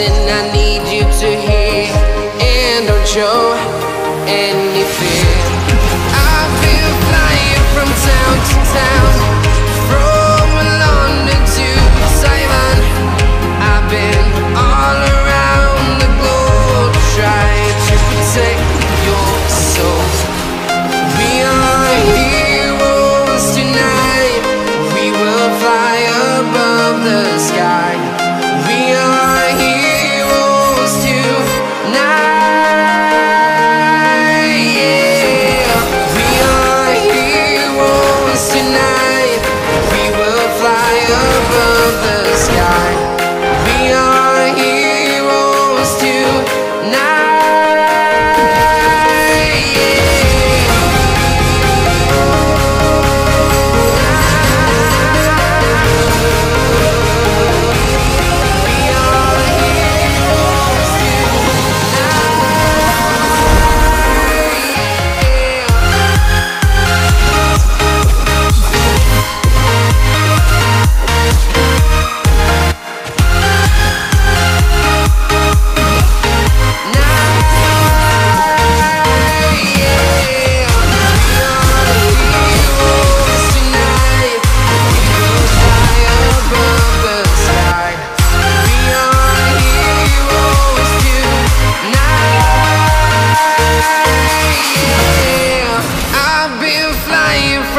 and I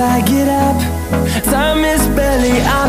I get up. Time is barely on